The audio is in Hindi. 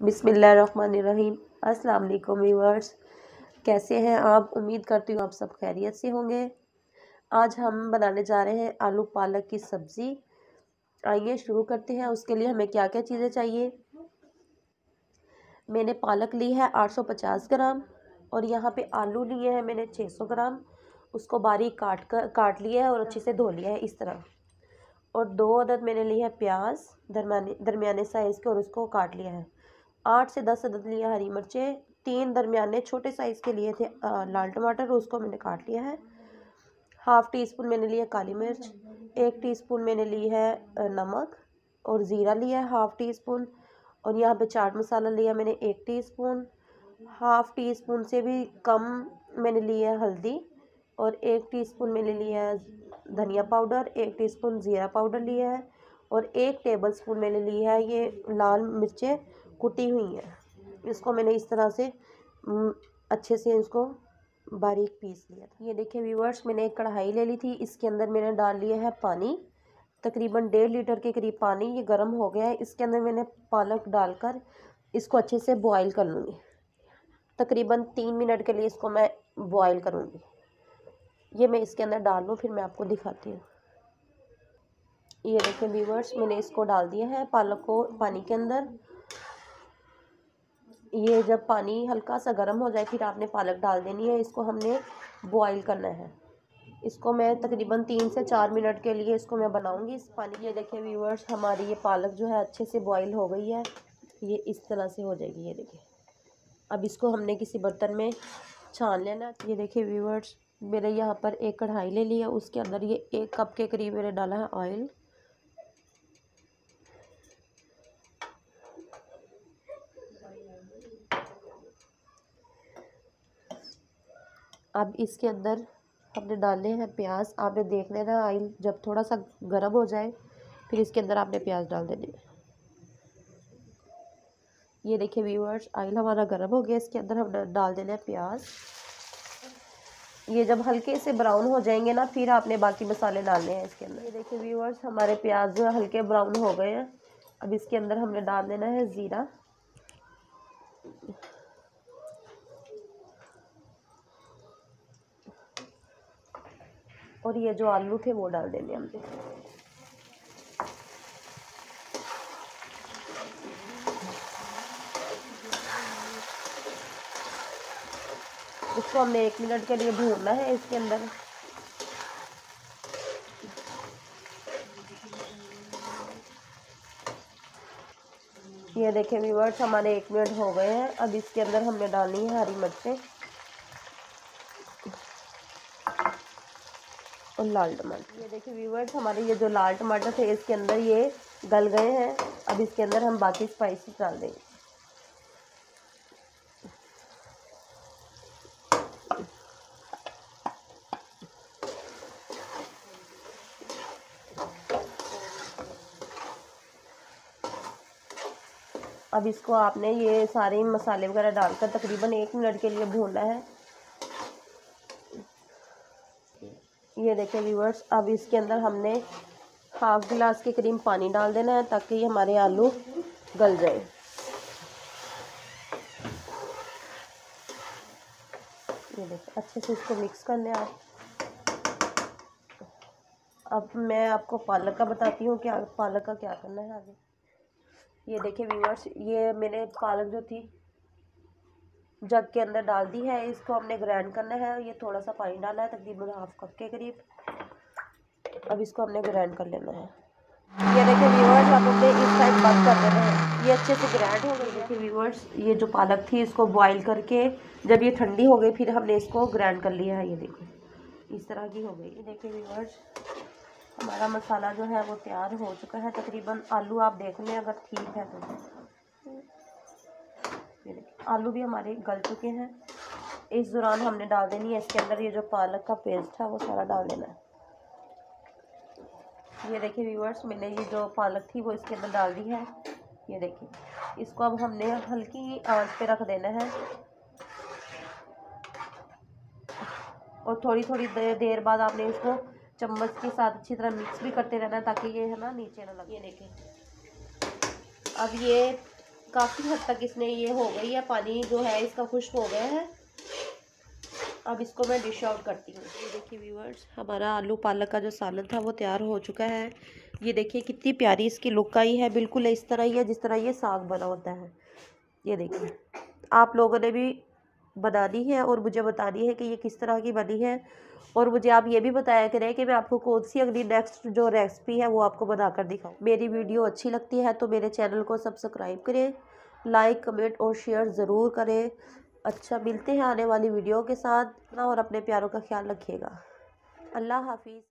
बिसमीम अस्सलाम व्यूअर्स। कैसे हैं आप? उम्मीद करती हूँ आप सब खैरियत से होंगे। आज हम बनाने जा रहे हैं आलू पालक की सब्ज़ी। आइए शुरू करते हैं। उसके लिए हमें क्या क्या चीज़ें चाहिए? मैंने पालक ली है 850 ग्राम और यहाँ पे आलू लिए हैं मैंने 600 ग्राम। उसको बारीक काट कर, काट लिया है और अच्छे से धो लिया है इस तरह। और दो अदद मैंने लिए है प्याज दरमियाने दरमियाने साइज़ के और उसको काट लिया है। आठ से दस अदद हरी मिर्चें, तीन दरमियाने छोटे साइज़ के लिए थे लाल टमाटर, उसको मैंने काट लिया है। हाफ़ टी स्पून मैंने लिया काली मिर्च, एक टी स्पून मैंने ली है नमक और ज़ीरा लिया है हाफ़ टी स्पून और यहाँ पे चाट मसाला लिया मैंने एक teaspoon half teaspoon से भी कम मैंने लिया है हल्दी और एक टी स्पून मैंने लिया है धनिया पाउडर, एक टी स्पून ज़ीरा पाउडर लिया है और एक टेबल स्पून मैंने लिया है ये लाल मिर्चें कुटी हुई है। इसको मैंने इस तरह से अच्छे से इसको बारीक पीस लिया था। ये देखिए व्यूवर्स मैंने एक कढ़ाई ले ली थी। इसके अंदर मैंने डाल लिया है पानी। तकरीबन डेढ़ लीटर के करीब पानी। ये गर्म हो गया है। इसके अंदर मैंने पालक डालकर इसको अच्छे से बॉईल कर लूँगी। तकरीबन तीन मिनट के लिए इसको मैं बॉईल करूँगी। ये मैं इसके अंदर डाल लूँ, फिर मैं आपको दिखाती हूँ। ये देखिए व्यूवर्स मैंने इसको डाल दिया है पालक को पानी के अंदर। ये जब पानी हल्का सा गर्म हो जाए, फिर आपने पालक डाल देनी है। इसको हमने बॉईल करना है। इसको मैं तकरीबन तीन से चार मिनट के लिए इसको मैं बनाऊँगी। इस पानी ये देखिए व्यूवर्स हमारी ये पालक जो है अच्छे से बॉईल हो गई है। ये इस तरह से हो जाएगी, ये देखिए। अब इसको हमने किसी बर्तन में छान लेना ये देखिए व्यूवर्स मेरे यहाँ पर एक कढ़ाई ले लिया उसके अंदर ये एक कप के करीब मैंने डाला है ऑयल अब इसके अंदर हमने डालने हैं प्याज। आपने देख लेना, आइल जब थोड़ा सा गर्म हो जाए, फिर इसके अंदर आपने प्याज डाल देने। ये देखिए व्यूअर्स आइल हमारा गर्म हो गया, इसके अंदर हम डाल देना है प्याज। ये जब हल्के से ब्राउन हो जाएँगे ना, फिर आपने बाकी मसाले डालने हैं इसके अंदर। ये देखिए व्यूअर्स हमारे प्याज जो हल्के ब्राउन हो गए हैं। अब इसके अंदर हमने डाल देना है ज़ीरा। और ये जो आलू थे वो डाल देने हमने इसको हमने एक मिनट के लिए भूनना है इसके अंदर। ये देखें व्यूवर्स हमारे एक मिनट हो गए हैं। अब इसके अंदर हमने डालनी है हरी मिर्चें। और लाल टमाटर। ये देखिए व्यूवर्स हमारे ये जो लाल टमाटर थे, इसके अंदर ये गल गए हैं। अब इसके अंदर हम बाकी स्पाइसेस डाल देंगे। अब इसको आपने ये सारे मसाले वगैरह डालकर तकरीबन एक मिनट के लिए भूनना है। ये देखें व्यूवर्स अब इसके अंदर हमने हाफ़ गिलास के करीब पानी डाल देना है ताकि हमारे आलू गल जाए। ये देखें, अच्छे से इसको मिक्स कर लें आप। अब मैं आपको पालक का बताती हूँ क्या, पालक का क्या करना है आगे। ये देखें व्यूवर्स ये मैंने पालक जो थी जग के अंदर डाल दी है, इसको हमने ग्राइंड करना है। ये थोड़ा सा पानी डाला है, तकरीबन हाफ़ कप के करीब। अब इसको हमने ग्राइंड कर लेना है। ये देखिए व्यूवर्स अब हमने इस साइड बंद कर देना है। ये अच्छे से ग्राइंड हो गई देखिए व्यूवर्स ये जो पालक थी, इसको बॉईल करके जब ये ठंडी हो गई, फिर हमने इसको ग्राइंड कर लिया है। ये देखो इस तरह की हो गई। ये देखिए व्यूवर्स हमारा मसाला जो है, वो तैयार हो चुका है। तकरीबन आलू आप देख लें, अगर ठीक है तो। ये आलू भी हमारे गल चुके हैं। इस दौरान हमने डाल देनी है इसके अंदर ये जो पालक का पेस्ट था वो सारा डाल देना है। ये देखिए व्यूअर्स मैंने ये जो पालक थी वो इसके अंदर डाल दी है। ये देखिए इसको अब हमने हल्की आँच पे रख देना है। और थोड़ी थोड़ी देर बाद आपने इसको चम्मच के साथ अच्छी तरह मिक्स भी करते रहना ताकि ये है ना नीचे ना लगे। ये देखें अब ये काफ़ी हद तक इसने ये हो गई है, पानी जो है इसका खुश्क हो गया है। अब इसको मैं डिश आउट करती हूँ। ये देखिए व्यूअर्स हमारा आलू पालक का जो सालन था वो तैयार हो चुका है। ये देखिए कितनी प्यारी इसकी लुक आई है, बिल्कुल इस तरह ही है जिस तरह ये साग बना होता है। ये देखिए, आप लोगों ने भी बनानी है और मुझे बतानी है कि ये किस तरह की बनी है। और मुझे आप ये भी बताया करें कि मैं आपको कौन सी अगली नेक्स्ट जो रेसिपी है वो आपको बनाकर दिखाऊँ। मेरी वीडियो अच्छी लगती है तो मेरे चैनल को सब्सक्राइब करें लाइक कमेंट और शेयर ज़रूर करें। अच्छा मिलते हैं आने वाली वीडियो के साथ। और अपने प्यारों का ख्याल रखिएगा। अल्लाह हाफिज़।